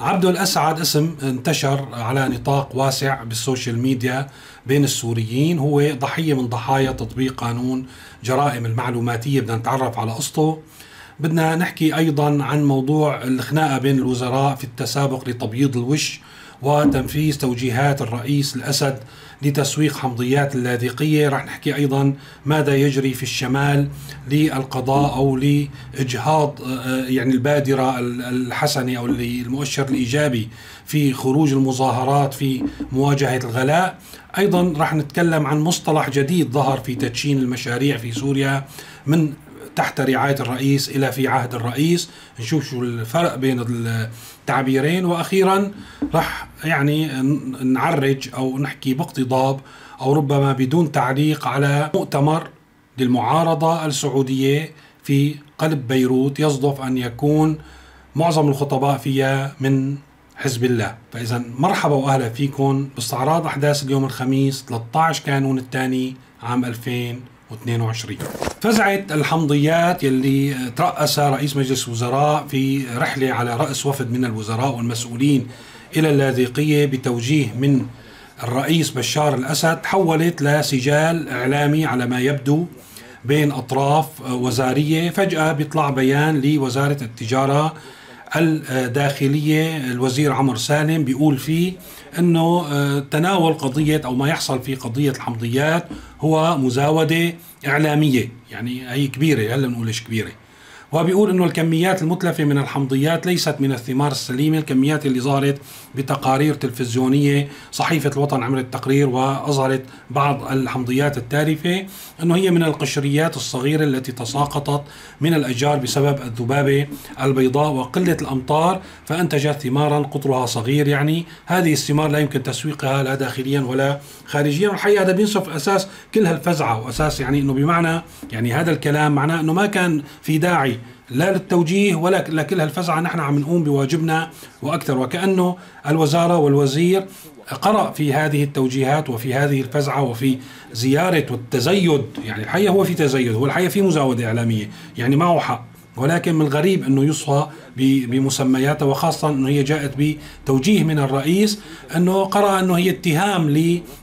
عبدو الأسعد اسم انتشر على نطاق واسع بالسوشيال ميديا بين السوريين. هو ضحية من ضحايا تطبيق قانون جرائم المعلوماتية. بدنا نتعرف على قصته. بدنا نحكي أيضا عن موضوع الخناقة بين الوزراء في التسابق لتبييض الوش وتنفيذ توجيهات الرئيس الأسد لتسويق حمضيات اللاذقية. رح نحكي أيضا ماذا يجري في الشمال للقضاء أو لإجهاض آه، يعني البادرة الحسنة أو المؤشر الإيجابي في خروج المظاهرات في مواجهة الغلاء. أيضا رح نتكلم عن مصطلح جديد ظهر في تدشين المشاريع في سوريا من تحت رعاية الرئيس إلى في عهد الرئيس. نشوف شو الفرق بين التعبيرين. وأخيرا رح يعني نعرج أو نحكي باقتضاب أو ربما بدون تعليق على مؤتمر للمعارضة السعودية في قلب بيروت يصدف أن يكون معظم الخطباء فيها من حزب الله. فإذا مرحبا وأهلا فيكم باستعراض أحداث اليوم الخميس 13 كانون الثاني عام 2000 و22 فزعة الحمضيات يلي ترأس رئيس مجلس الوزراء في رحلة على رأس وفد من الوزراء والمسؤولين إلى اللاذقية بتوجيه من الرئيس بشار الأسد تحولت لسجال إعلامي على ما يبدو بين أطراف وزارية. فجأة بيطلع بيان لوزارة التجارة الداخلية الوزير عمر سالم بيقول فيه إنه آه، تناول قضية أو ما يحصل في قضية الحمضيات هو مزاودة إعلامية يعني هي كبيرة هلا بنقول كبيرة. وبيقول إنه الكميات المتلفة من الحمضيات ليست من الثمار السليمة، الكميات اللي ظهرت بتقارير تلفزيونية، صحيفة الوطن عملت تقرير وأظهرت بعض الحمضيات التالفة إنه هي من القشريات الصغيرة التي تساقطت من الأشجار بسبب الذبابة البيضاء وقلة الأمطار فأنتجت ثمارا قطرها صغير. يعني هذه الثمار لا يمكن تسويقها لا داخليا ولا خارجيا. والحقيقة هذا بينصف أساس كل هالفزعه وأساس يعني إنه بمعنى يعني هذا الكلام معناه إنه ما كان في داعي لا للتوجيه ولا لكل هالفزعة نحن عم نقوم بواجبنا وأكثر. وكأنه الوزارة والوزير قرأ في هذه التوجيهات وفي هذه الفزعة وفي زيارة والتزيد. يعني الحقيقة هو في تزيد. هو الحقيقة في مزاودة إعلامية. يعني معه حق. ولكن من الغريب أنه يصفى بمسمياتها وخاصة أنه هي جاءت بتوجيه من الرئيس أنه قرأ أنه هي اتهام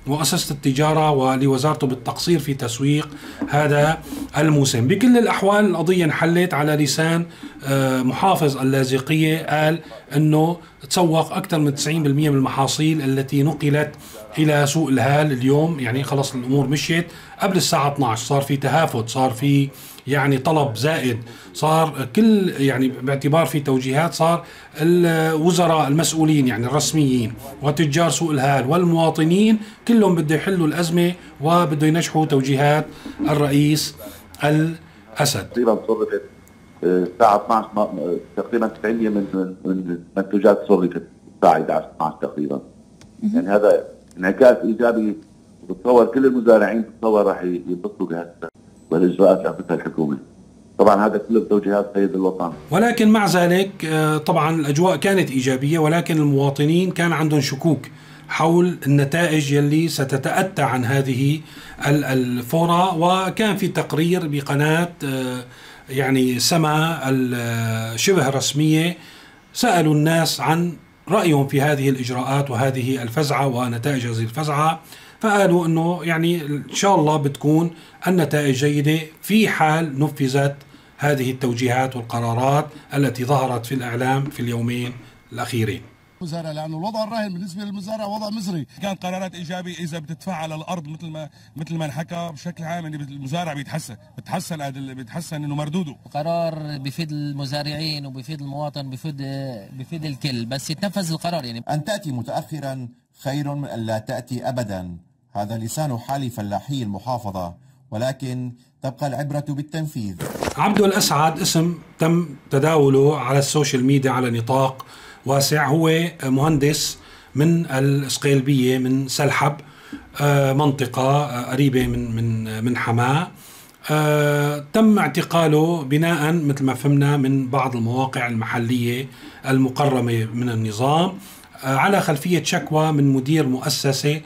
لمؤسسة التجارة ولوزارته بالتقصير في تسويق هذا الموسم. بكل الأحوال القضية انحلت على لسان آه، محافظ اللاذقية قال أنه تسوق أكثر من 90% من المحاصيل التي نقلت إلى سوق الهال اليوم. يعني خلص الأمور مشيت قبل الساعة 12 صار في تهافت صار في يعني طلب زائد. صار كل يعني باعتبار في توجيهات صار الوزراء المسؤولين يعني الرسميين وتجار سوق الهال والمواطنين كلهم بده يحلوا الأزمة وبده ينجحوا توجيهات الرئيس الأسد. تقريبا صرفت آه، الساعة 12 تقريبا 90% من من منتوجات صرفت الساعة 11 12 تقريبا. يعني هذا انعكاس إيجابي بتصور كل المزارعين بتصور راح ينبسطوا بهذا والاجراءات اللي اخذتها الحكومة. طبعا هذا كله بتوجيهات سيد الوطن ولكن مع ذلك آه، طبعا الأجواء كانت إيجابية ولكن المواطنين كان عندهم شكوك حول النتائج يلي ستتأتى عن هذه الفورة وكان في تقرير بقناة آه، يعني سما الشبه رسمية سألوا الناس عن رأيهم في هذه الإجراءات وهذه الفزعة ونتائج هذه الفزعة. فقالوا إنه يعني إن شاء الله بتكون النتائج جيدة في حال نفذت هذه التوجيهات والقرارات التي ظهرت في الإعلام في اليومين الأخيرين. المزارع لأنه الوضع الراهن بالنسبة للمزارع وضع مزري، كان قرارات إيجابية إذا بتدفع على الأرض مثل ما مثل ما انحكى بشكل عام ان المزارع بيتحسن، بتحسن بيتحسن إنه مردوده. قرار بفيد المزارعين وبفيد المواطن بفيد بفيد الكل، بس يتنفذ القرار يعني أن تأتي متاخرا خير من أن لا تأتي ابدا. هذا لسان حال فلاحي المحافظة ولكن تبقى العبرة بالتنفيذ. عبدو الأسعد اسم تم تداوله على ال social media على نطاق واسع. هو مهندس من الإسقيلبية من سلحب آه، منطقة آه، قريبة من من من حماة آه، تم اعتقاله بناء مثل ما فهمنا من بعض المواقع المحلية المقرمة من النظام على خلفية شكوى من مدير مؤسسة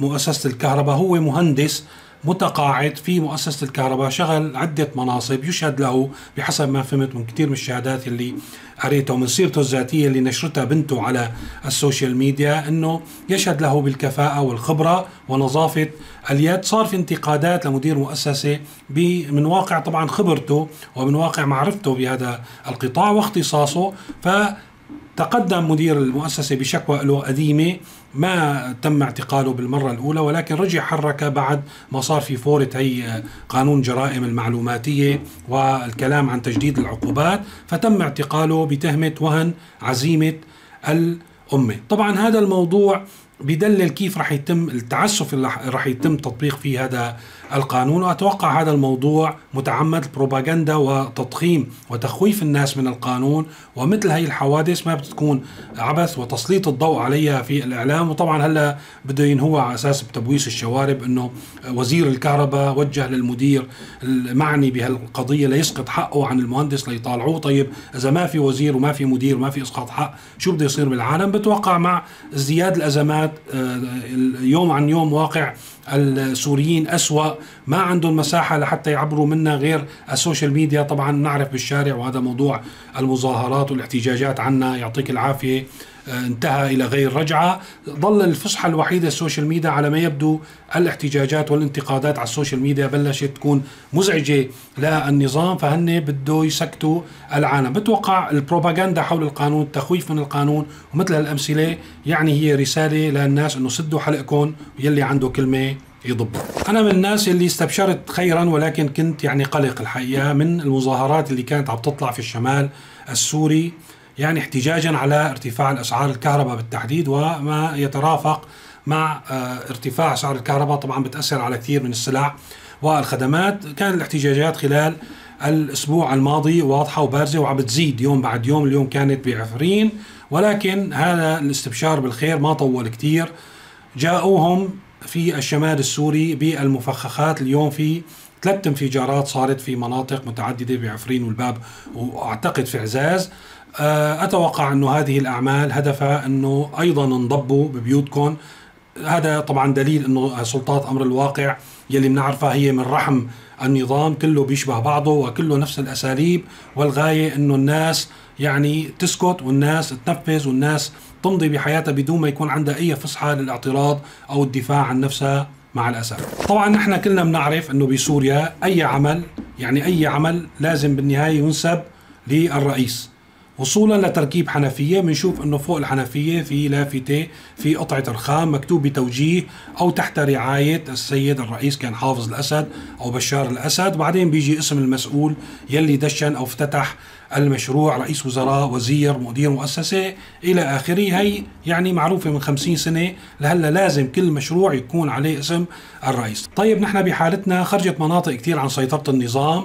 مؤسسة الكهرباء. هو مهندس متقاعد في مؤسسة الكهرباء شغل عدة مناصب يشهد له بحسب ما فهمت من كثير من الشهادات اللي قريته من سيرته الذاتية اللي نشرتها بنته على ال social media إنه يشهد له بالكفاءة والخبرة ونظافة اليد. صار في انتقادات لمدير مؤسسة من واقع طبعا خبرته ومن واقع معرفته بهذا القطاع واختصاصه. ف تقدم مدير المؤسسة بشكوى له قديمة ما تم اعتقاله بالمرة الأولى ولكن رجع حرك بعد ما صار في فورة هي قانون جرائم المعلوماتية والكلام عن تجديد العقوبات فتم اعتقاله بتهمة وهن عزيمة الأمة. طبعا هذا الموضوع بدلل كيف راح يتم التعسف اللي راح يتم تطبيق فيه هذا القانون واتوقع هذا الموضوع متعمد البروباغندا وتضخيم وتخويف الناس من القانون ومثل هي الحوادث ما بتكون عبث وتسليط الضوء عليها في الإعلام. وطبعا هلا بده ينهوا على أساس بتبويس الشوارب إنه وزير الكهرباء وجه للمدير المعني بهالقضية ليسقط حقه عن المهندس ليطالعوه. طيب إذا ما في وزير وما في مدير وما في إسقاط حق شو بده يصير بالعالم؟ بتوقع مع ازدياد الأزمات آه، يوم عن يوم واقع السوريين أسوأ ما عندهم مساحة لحتى يعبروا منها غير ال social media. طبعا نعرف بالشارع وهذا موضوع المظاهرات والاحتجاجات عنا يعطيك العافية. آه، انتهى إلى غير رجعة. ظل الفسحة الوحيدة ال social media على ما يبدو الاحتجاجات والانتقادات على ال social media بلشت تكون مزعجة للنظام فهن بده يسكتوا العالم. بتوقع البروباغندا حول القانون التخويف من القانون ومثل هالأمثلة يعني هي رسالة للناس إنه سدوا حلقكم يلي عنده كلمة. يضبط أنا من الناس اللي استبشرت خيرا ولكن كنت يعني قلق الحقيقة من المظاهرات اللي كانت عم تطلع في الشمال السوري يعني احتجاجا على ارتفاع الأسعار الكهرباء بالتحديد وما يترافق مع آه، ارتفاع أسعار الكهرباء. طبعا بتأثر على كثير من السلع والخدمات. كان الاحتجاجات خلال الأسبوع الماضي واضحة وبارزة وعم بتزيد يوم بعد يوم. اليوم كانت بعفرين ولكن هذا الاستبشار بالخير ما طول كثير. جاءوهم في الشمال السوري بالمفخخات. اليوم في ثلاث انفجارات صارت في مناطق متعددة بعفرين والباب وأعتقد في عزاز. آه، أتوقع أنه هذه الأعمال هدفها أنه أيضا انضبوا ببيوتكم. هذا طبعا دليل أنه سلطات أمر الواقع يلي بنعرفها هي من رحم النظام. كله بيشبه بعضه وكله نفس الأساليب والغاية أنه الناس يعني تسكت والناس تنفذ والناس تمضي بحياتها بدون ما يكون عندها أي فسحة للاعتراض أو الدفاع عن نفسها مع الأسف. طبعا نحن كلنا بنعرف إنه بسوريا أي عمل يعني أي عمل لازم بالنهاية ينسب للرئيس. وصولا لتركيب حنفية بنشوف إنه فوق الحنفية في لافتة في قطعة رخام مكتوب بتوجيه أو تحت رعاية السيد الرئيس كان حافظ الأسد أو بشار الأسد وبعدين بيجي اسم المسؤول يلي دشن أو افتتح المشروع رئيس وزراء وزير مدير مؤسسة إلى آخره. هي يعني معروفة من خمسين سنة لهلأ لازم كل مشروع يكون عليه اسم الرئيس. طيب نحن بحالتنا خرجت مناطق كثير عن سيطرة النظام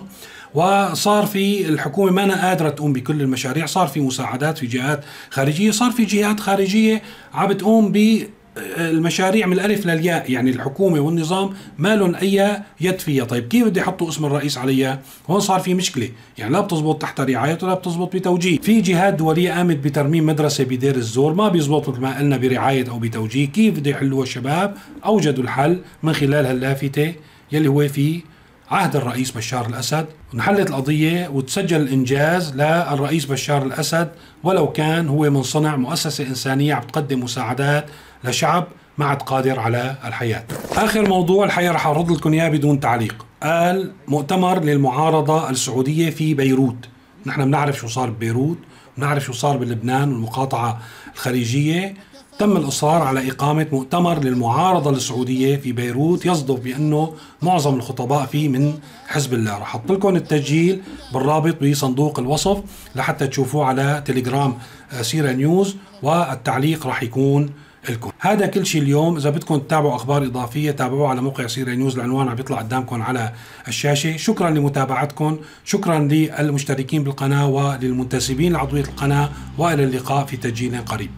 وصار في الحكومة ما أنا قادرة تقوم بكل المشاريع. صار في مساعدات في جهات خارجية صار في جهات خارجية عم بتقوم ب المشاريع من الألف للياء يعني الحكومة والنظام ما لهم أي يد فيها. طيب كيف بدي يحطوا اسم الرئيس عليها؟ هون صار في مشكلة يعني لا بتزبط تحت رعايته ولا بتزبط بتوجيه. في جهات دولية قامت بترميم مدرسة بدير الزور ما بيزبط مثل ما قلنا برعاية أو بتوجيه. كيف بده يحلوها الشباب؟ أوجدوا الحل من خلال هاللافته يلي هو في عهد الرئيس بشار الأسد انحلت القضية وتسجل الإنجاز للرئيس بشار الأسد ولو كان هو من صنع مؤسسة إنسانية عم تقدم مساعدات لشعب ما عاد قادر على الحياة. آخر موضوع الحقيقة رح أعرض لكم إياه بدون تعليق. قال مؤتمر للمعارضة السعودية في بيروت. نحن بنعرف شو صار ببيروت بنعرف شو صار بلبنان والمقاطعة الخليجية تم الإصرار على إقامة مؤتمر للمعارضة السعودية في بيروت يصدف بأنه معظم الخطباء فيه من حزب الله. رح أحط لكم التسجيل بالرابط بصندوق الوصف لحتى تشوفوه على تليجرام آه، سيرا نيوز والتعليق رح يكون لكم. هذا كل شيء اليوم. إذا بدكم تتابعوا أخبار إضافية تابعوها على موقع سيرا نيوز العنوان عم بيطلع قدامكم على الشاشة. شكرا لمتابعتكم. شكرا للمشتركين بالقناة وللمنتسبين لعضوية القناة. وإلى اللقاء في تسجيل قريب.